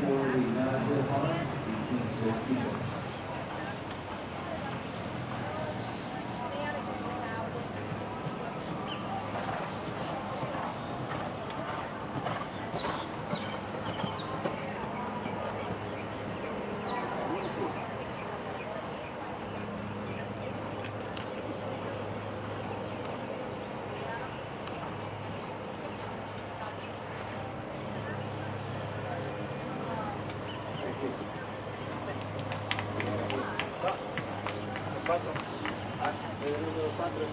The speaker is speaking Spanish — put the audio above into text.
Forty-nine. Cuatro. Ah, el número cuatro es